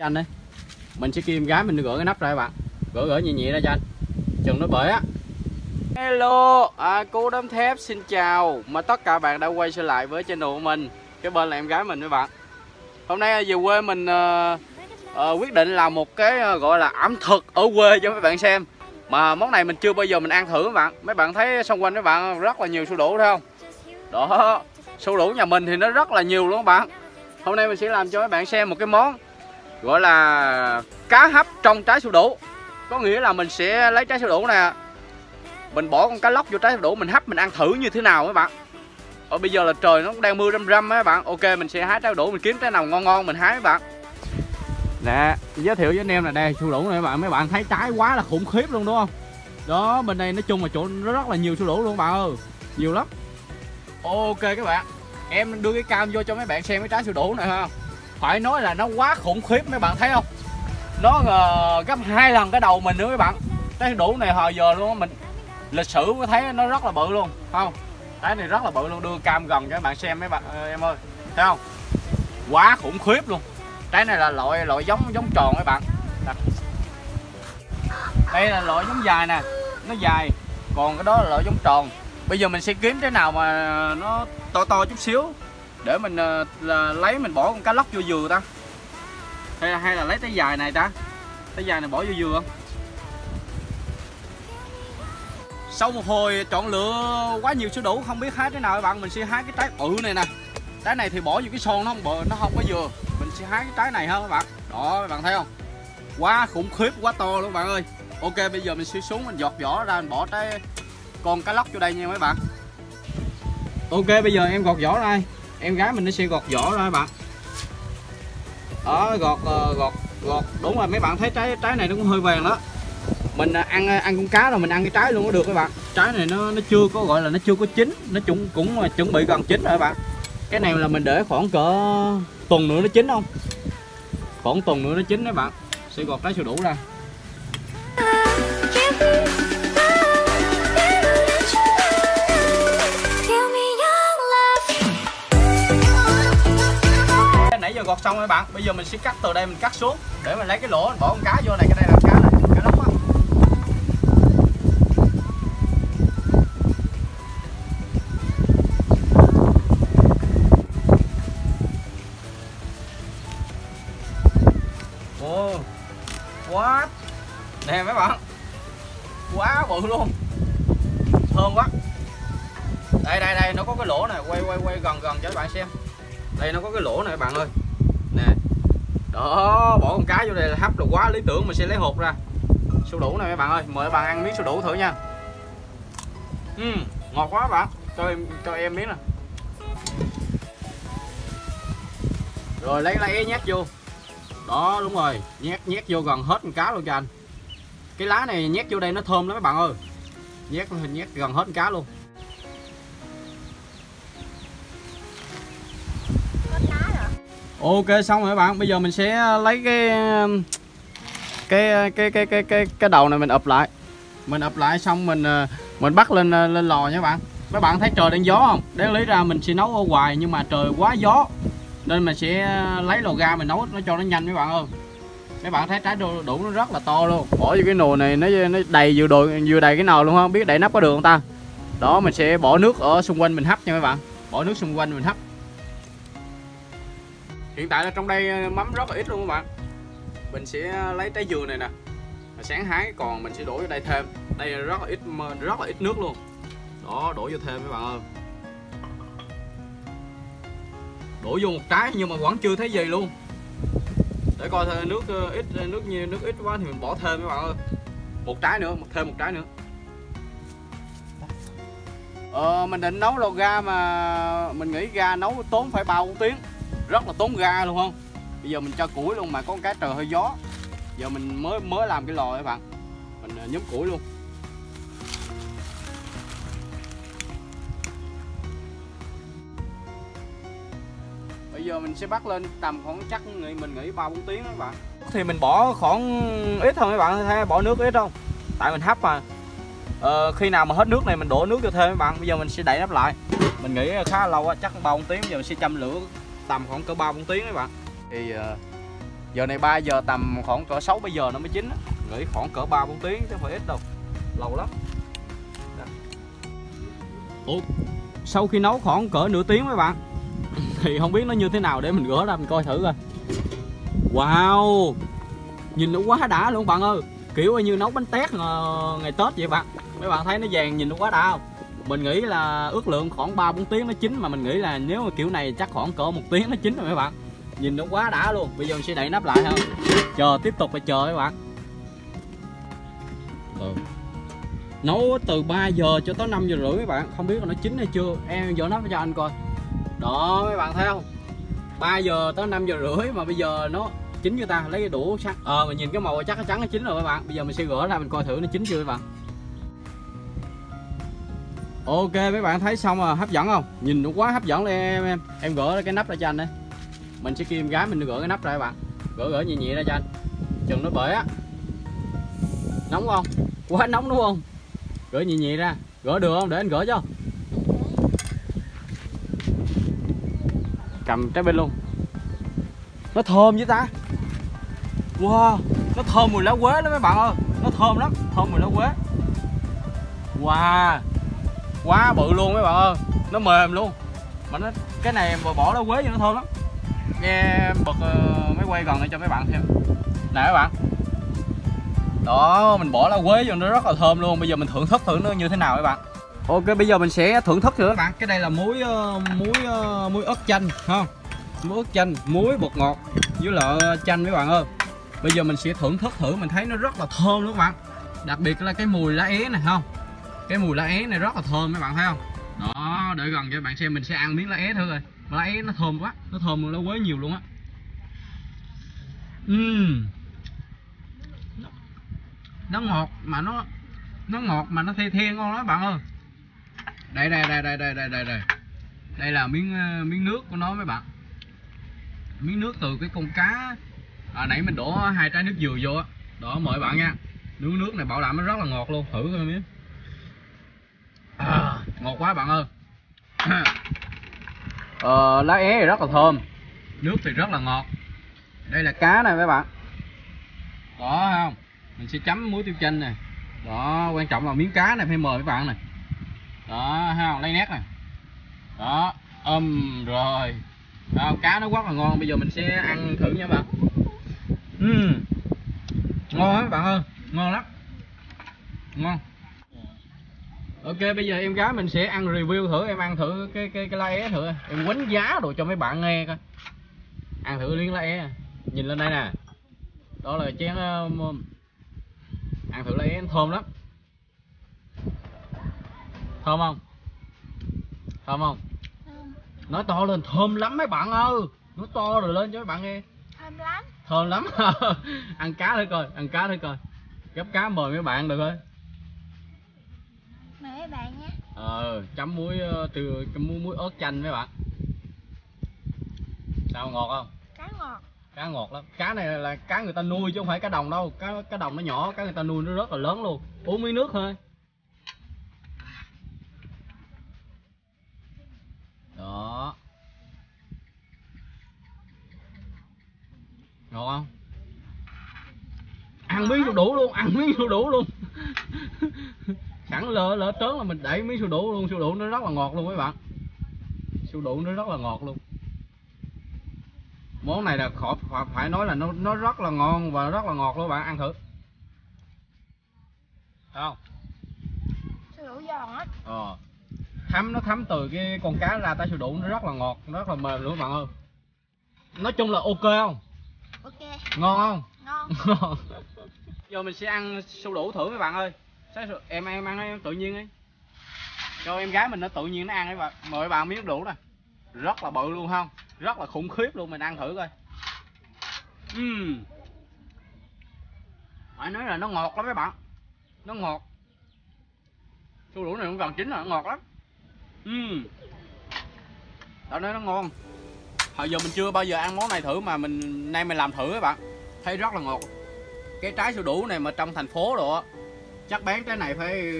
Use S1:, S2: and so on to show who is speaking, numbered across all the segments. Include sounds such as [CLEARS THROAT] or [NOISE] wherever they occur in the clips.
S1: anh đấy mình sẽ kim gái mình gỡ cái nắp ra các bạn. Gỡ gỡ nhẹ nhẹ ra cho anh. Chừng nó bể á. Hello. À, cô đấm thép xin chào. Mà tất cả bạn đã quay trở lại với channel của mình. Cái bên là em gái mình các bạn. Hôm nay à, về quê mình à, à, quyết định làm một cái à, gọi là ẩm thực ở quê cho mấy bạn xem. Mà món này mình chưa bao giờ mình ăn thử các bạn. Mấy bạn thấy xung quanh các bạn rất là nhiều su đủ thấy không? Đó. Su đủ nhà mình thì nó rất là nhiều luôn các bạn. Hôm nay mình sẽ làm cho mấy bạn xem một cái món gọi là cá hấp trong trái su đổ. Có nghĩa là mình sẽ lấy trái su đổ nè, mình bỏ con cá lóc vô trái su đổ, mình hấp, mình ăn thử như thế nào các bạn. Ở bây giờ là trời nó đang mưa râm râm á bạn. Ok, mình sẽ hái trái su đổ, mình kiếm trái nào ngon ngon mình hái các bạn. Nè giới thiệu với anh em là đây su đổ này bạn. Mấy bạn thấy trái quá là khủng khiếp luôn, đúng không? Đó, bên đây nói chung là chỗ nó rất là nhiều su đổ luôn bạn ơi. Nhiều lắm. Ok các bạn, em đưa cái cam vô cho mấy bạn xem cái trái su đổ này ha phải nói là nó quá khủng khiếp mấy bạn thấy không? Nó uh, gấp hai lần cái đầu mình nữa mấy bạn. Cái đũa đủ này hồi giờ luôn mình lịch sử mới thấy nó rất là bự luôn không? Cái này rất là bự luôn đưa cam gần cho các bạn xem mấy bạn uh, em ơi thấy không? Quá khủng khiếp luôn. Trái này là loại loại giống giống tròn mấy bạn. Đây là loại giống dài nè nó dài còn cái đó là loại giống tròn. Bây giờ mình sẽ kiếm cái nào mà nó to to chút xíu để mình uh, là lấy mình bỏ con cá lóc vô dừa ta. Hay là, hay là lấy cái dài này ta? Cái dài này bỏ vô dừa không? Sau một hồi chọn lựa quá nhiều sữa đủ không biết hái cái nào các bạn. Mình sẽ hái cái trái bự này nè. Trái này thì bỏ vô cái son nó không nó không có dừa. Mình sẽ hái cái trái này hơn các bạn. Đó các bạn thấy không? Quá khủng khiếp quá to luôn các bạn ơi. Ok bây giờ mình sẽ xuống mình giọt vỏ ra mình bỏ trái con cá lóc vô đây nha mấy bạn. Ok bây giờ em gọt vỏ ra em gái mình nó sẽ gọt vỏ ra các bạn. Đó, gọt ờ, gọt gọt. Đúng rồi, mấy bạn thấy trái trái này nó cũng hơi vàng đó. Mình ờ, ăn ờ, ăn con cá rồi mình ăn cái trái luôn có được các bạn. Trái này nó nó chưa có, gọi là nó chưa có chín, nó cũng cũng chuẩn bị gần chín rồi các bạn. Cái này là mình để khoảng cỡ tuần nữa nó chín không? Khoảng tuần nữa nó chín các bạn. Sẽ gọt trái sữa đủ ra. Gọt xong các bạn. Bây giờ mình sẽ cắt từ đây mình cắt xuống để mình lấy cái lỗ bỏ con cá vô này cái đây là cá này cá lóc á. Oh, quá. Nè mấy bạn. Quá bự luôn. Thơm quá. Đây đây đây nó có cái lỗ này quay quay quay gần gần cho các bạn xem. Đây nó có cái lỗ này các bạn ơi nè. Đó bỏ con cá vô đây là hấp là quá lý tưởng mình sẽ lấy hột ra. Su đủ này các bạn ơi mời các bạn ăn miếng su đủ thử nha. Uhm, ngọt quá bạn. Cho em cho em miếng nè. Rồi lấy lấy nhét vô. Đó đúng rồi. Nhét nhét vô gần hết con cá luôn cho anh. Cái lá này nhét vô đây nó thơm lắm các bạn ơi. Nhét nhét gần hết con cá luôn. Ok, xong rồi các bạn. Bây giờ mình sẽ ờ, lấy cái cái ờ, cái cái cái cái cái đầu này mình ập lại. Mình ập lại xong mình ờ, mình bắt lên lên lò nha các bạn. Các bạn thấy trời đang gió không? Đáng lấy ra mình sẽ nấu ở ngoài nhưng mà trời quá gió. Nên mình sẽ lấy lò ga mình nấu nó cho nó nhanh các bạn ơi. Các bạn thấy trái đu, đủ nó rất là to luôn. Bỏ vô cái nồi này, nó nó đầy vừa đồi vừa đầy cái nồi luôn không biết đậy nắp có được không ta? Đó, mình sẽ bỏ nước ở xung quanh mình hấp nha các bạn. Bỏ nước xung quanh mình hấp hiện tại là trong đây ờ, mắm rất là ít luôn các bạn. Mình sẽ ờ, lấy trái dừa này nè. Sáng hái còn mình sẽ đổ vô đây thêm. Đây rất là ít rất là ít nước luôn. Đó đổ vô thêm các bạn ơi. Đổ vô một trái nhưng mà vẫn chưa thấy gì luôn. Để coi thôi nước ờ, ít nước nhiều nước ít quá thì mình bỏ thêm các bạn ơi. Một trái nữa thêm một trái nữa. Ờ, mình định nấu lò ga mà mình nghĩ ga nấu tốn phải bao tiếng rất là tốn ga luôn không? Bây giờ mình cho củi luôn mà có cái trời hơi gió. Giờ mình mới mới làm cái lò các bạn. Mình à, nhúng củi luôn. Bây giờ mình sẽ bắt lên tầm khoảng chắc mình nghĩ ba bốn tiếng đó các bạn. Thì mình bỏ khoảng ít thôi các bạn thấy bỏ nước ít không? Tại mình hấp mà. Ờ, khi nào mà hết nước này mình đổ nước cho thêm các bạn. Bây giờ mình sẽ đậy nắp lại. Mình nghĩ khá lâu á chắc bao bốn tiếng. Giờ mình sẽ châm lửa tầm khoảng cỡ ba bốn tiếng các bạn. Thì ờ, giờ này 3 giờ tầm khoảng cỡ 6 bây giờ nó mới chín á. Nghĩ khoảng cỡ 3 4 tiếng chứ phải ít đâu. Lâu lắm. Ủa, sau khi nấu khoảng cỡ nửa tiếng mấy bạn [LAUGHS] thì không biết nó như thế nào để mình gỡ ra mình coi thử coi. Wow! Nhìn nó quá đã luôn bạn ơi. Kiểu như nấu bánh tét ờ, ngày tết vậy bạn. Mấy bạn thấy nó vàng nhìn nó quá đã không? Mình nghĩ là ước lượng khoảng 3 4 tiếng nó chín mà mình nghĩ là nếu mà kiểu này chắc khoảng cỡ một tiếng nó chín rồi mấy bạn. Nhìn nó quá đã luôn. Bây giờ mình sẽ đậy nắp lại ha. Chờ tiếp tục phải chờ các bạn. Ừ. nấu từ 3 giờ cho tới 5 giờ rưỡi các bạn. Không biết là nó chín hay chưa. Em dỡ nắp cho anh coi. Đó, mấy bạn thấy không? 3 giờ tới 5 giờ rưỡi mà bây giờ nó chín như ta? Lấy đủ sắc ờ mình nhìn cái màu chắc chắn trắng nó chín rồi các bạn. Bây giờ mình sẽ gỡ ra mình coi thử nó chín chưa các bạn ok, mấy bạn thấy xong rồi, hấp dẫn không? Nhìn nó quá hấp dẫn lên em em. Em gỡ cái nắp ra cho anh đây. Mình sẽ kìm gái mình gỡ cái nắp ra các bạn. Gỡ gỡ nhẹ nhẹ ra cho anh. Chừng nó bể á. Nóng không? Quá nóng đúng không? Gỡ nhẹ nhẹ ra. Gỡ được không? Để anh gỡ cho. Cầm trái bên luôn. Nó thơm với ta. Wow, nó thơm mùi lá quế đó mấy bạn ơi. Nó thơm lắm, thơm mùi lá quế. Wow quá bự luôn mấy bạn ơi. Nó mềm luôn. Mà nó cái này bỏ, bỏ lá quế vô nó thơm lắm. Nghe bật uh, máy quay gần để cho mấy bạn xem. Nè các bạn. Đó mình bỏ lá quế vô nó rất là thơm luôn. Bây giờ mình thưởng thức thử nó như thế nào các bạn. Ok bây giờ mình sẽ thưởng thức thử. Các bạn cái đây là muối uh, muối uh, muối ớt chanh không? Muối ớt chanh muối bột ngọt với lại chanh mấy bạn ơi. Bây giờ mình sẽ thưởng thức thử mình thấy nó rất là thơm luôn các bạn. Đặc biệt là cái mùi lá é này không cái mùi lá é này rất là thơm mấy bạn thấy không? Đó để gần cho bạn xem mình sẽ ăn miếng lá é thử rồi mà lá é nó thơm quá nó thơm lá quế nhiều luôn á. Uhm. nó ngọt mà nó nó ngọt mà nó the the ngon lắm bạn ơi. Đây đây đây đây đây đây đây. Đây đây là miếng ờ, miếng nước của nó mấy bạn. Miếng nước từ cái con cá. À, nãy mình đổ hai trái nước dừa vô đó mời bạn nha. Nước nước này bảo đảm nó rất là ngọt luôn thử coi miếng ngọt quá bạn ơi. [CLEARS THROAT] Ờ, lá é thì rất là thơm. Nước thì rất là ngọt. Đây là cá này mấy bạn. Đó không? Mình sẽ chấm muối tiêu chanh này. Đó quan trọng là miếng cá này phải mời mấy bạn này. Đó không? Lấy nét này. Đó ôm um, rồi. Đó, cá nó rất là ngon. Bây giờ mình sẽ ăn thử nha bạn. Uhm. ngon lắm bạn ơi. Ngon lắm. Ngon ok bây giờ em gái mình sẽ ăn review thử em ăn thử cái cái cái lá é thử. Em quánh giá rồi cho mấy bạn nghe coi. Ăn thử miếng lá é nhìn lên đây nè. Đó là chén uh, ăn thử lá é thơm lắm. Thơm không? Thơm không? Nói to lên thơm lắm mấy bạn ơi. Nói to rồi lên cho mấy bạn nghe.
S2: Thơm lắm.
S1: Thơm lắm. [LAUGHS] Ăn cá thử coi ăn cá thử coi. Gấp cá mời mấy bạn được thôi
S2: mời mấy bạn nhé
S1: ờ chấm muối ờ, từ chấm muối muối ớt chanh mấy bạn. Sao ngọt không?
S2: Cá ngọt.
S1: Cá ngọt lắm. Cá này là cá người ta nuôi chứ không phải cá đồng đâu. Cá cá đồng nó nhỏ cá người ta nuôi nó rất là lớn luôn. Uống miếng nước thôi. Đó. Ngọt không? Ăn miếng đủ luôn ăn miếng đủ luôn sẵn lỡ lỡ trớn là mình đẩy miếng su đủ luôn su đủ nó rất là ngọt luôn mấy bạn. Su đủ nó rất là ngọt luôn. Món này là khỏi phải nói là nó nó rất là ngon và rất là ngọt luôn bạn ăn thử. Thấy không?
S2: Su đủ giòn á.
S1: Ờ. Thấm nó thấm từ cái con cá ra tới su đủ nó rất là ngọt rất là mềm luôn các bạn ơi. Nói chung là ok không?
S2: Ok.
S1: Ngon không?
S2: Ngon. [LAUGHS]
S1: Giờ mình sẽ ăn su đủ thử mấy bạn ơi Sáng su- em em ăn em tự nhiên đi. Cho em gái mình nó tự nhiên nó ăn đấy bạn mời bạn miếng đủ nè. Rất là bự luôn, không? Rất là khủng khiếp luôn, mình ăn thử coi. Ừm. phải nói là nó ngọt lắm mấy bạn. Nó ngọt. Su đủ này cũng gần chín rồi, nó ngọt lắm. Ừm. tao nói nó ngon. Hồi giờ mình chưa bao giờ ăn món này thử mà mình, nay mình làm thử các bạn. Thấy rất là ngọt. Cái trái su đủ này mà trong thành phố đồ á chắc bán cái này phải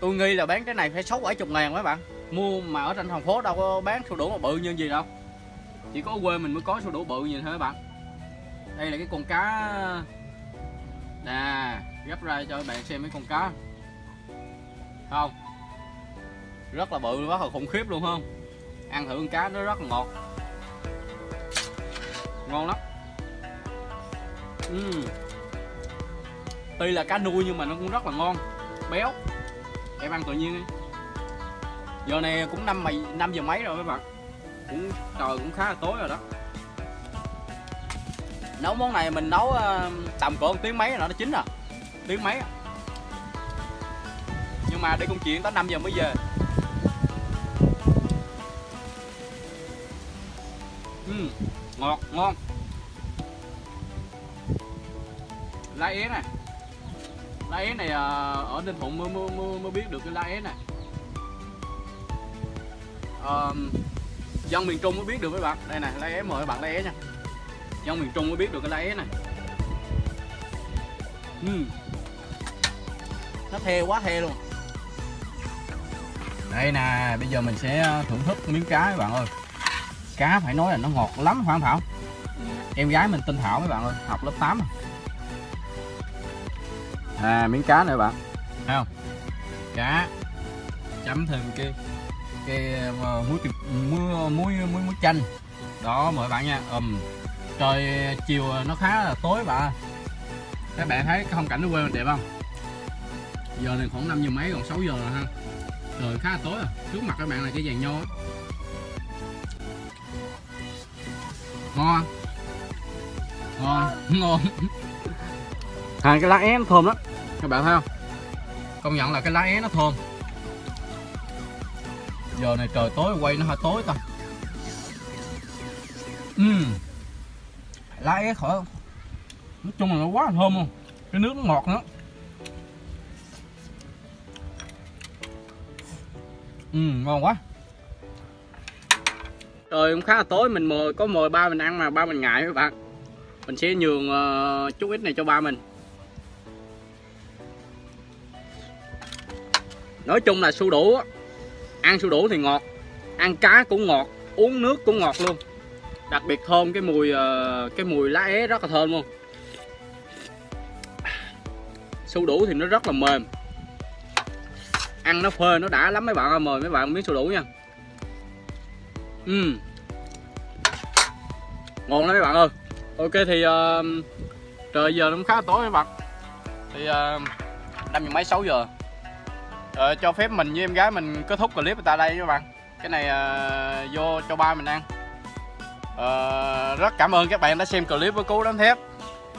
S1: tôi nghi là bán cái này phải sáu bảy chục ngàn mấy bạn. Mua mà ở trên thành phố đâu có bán su đủ mà bự như gì đâu. Chỉ có ở quê mình mới có su đủ bự như thế mấy bạn. Đây là cái con cá. Nè, gấp ra cho các bạn xem mấy con cá. Không. Rất là bự quá là khủng khiếp luôn không? Ăn thử con cá nó rất là ngọt. Ngon lắm. Uhm tuy là cá nuôi nhưng mà nó cũng rất là ngon. Béo. Em ăn tự nhiên đi. Giờ này cũng năm mày năm giờ mấy rồi các bạn. Cũng trời cũng khá là tối rồi đó. Nấu món này mình nấu ờ, tầm cỡ tiếng mấy là nó chín à. rồi tiếng mấy à. nhưng mà đi công chuyện tới 5 giờ mới về. Uhm, ngọt ngon. Lá é nè lá é này ờ, ở ninh thuận mới, mới, mới, mới biết được cái lá é này. Ờ, dân miền trung mới biết được mấy bạn. Đây nè lá é mời bạn lá é nha. Dân miền trung mới biết được cái lá é này. Uhm. nó thê quá thê luôn. Đây nè bây giờ mình sẽ thưởng thức miếng cá các bạn ơi. Cá phải nói là nó ngọt lắm phải không thảo? Em gái mình tên thảo mấy bạn ơi học lớp 8 à miếng cá này bạn. Thấy không cá chấm thêm cái cái ờ, muối kịp- muối muối muối muối chanh. Đó mời bạn nha. Ừm trời chiều nó khá là tối bạn các bạn thấy cái phong cảnh ở quê mình đẹp không? Giờ này khoảng 5 giờ mấy còn 6 giờ rồi ha. Trời khá là tối rồi trước mặt các bạn là cái vàng nho ngon ngon. [LAUGHS] Ngon. À, cái lá é nó thơm lắm các bạn thấy không? Công nhận là cái lá é nó thơm. Giờ này trời tối quay nó hơi tối ta. Uhm. lá é khỏi nói chung là nó quá là thơm luôn. Cái nước nó ngọt nữa ừ ngon quá. Trời cũng khá là tối mình mời có mời ba mình ăn mà ba mình ngại các bạn. Mình sẽ nhường uh, chút ít này cho ba mình. Nói chung là su đủ ăn su đủ thì ngọt ăn cá cũng ngọt uống nước cũng ngọt luôn. Đặc biệt thơm cái mùi ờ, cái mùi lá é rất là thơm luôn. Su đủ thì nó rất là mềm. Ăn nó phê nó đã lắm mấy bạn ơi mời mấy bạn miếng su đủ nha. Uhm. ngon lắm mấy bạn ơi. Ok thì uh, trời giờ nó cũng khá là tối mấy bạn. Thì uh, năm giờ mấy sáu giờ? Ờ, cho phép mình với em gái mình kết thúc clip tại đây các bạn. Cái này ờ, vô cho ba mình ăn. Ờ, rất cảm ơn các bạn đã xem clip với cú đấm thép.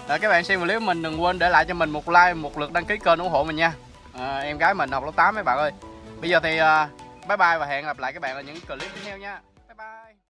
S1: Ờ, các bạn xem clip mình đừng quên để lại cho mình một like một lượt đăng ký kênh ủng hộ mình nha. Ờ, em gái mình học lớp 8 mấy bạn ơi. Bây giờ thì ờ, bye bye và hẹn gặp lại các bạn ở những clip tiếp theo nha.